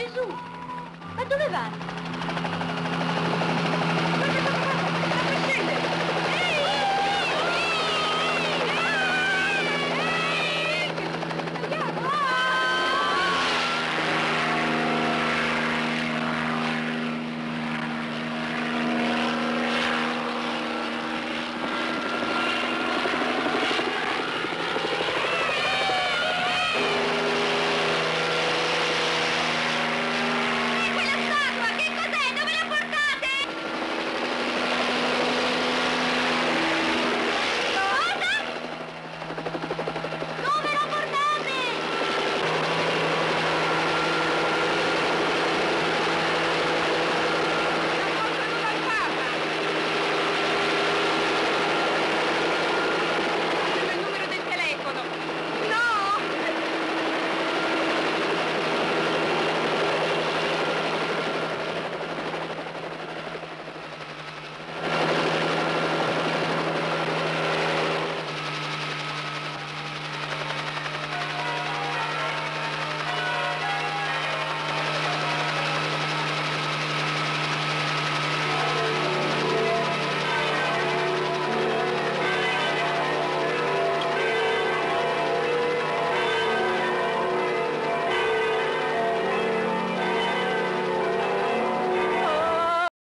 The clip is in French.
Gesù! Ma dove vai?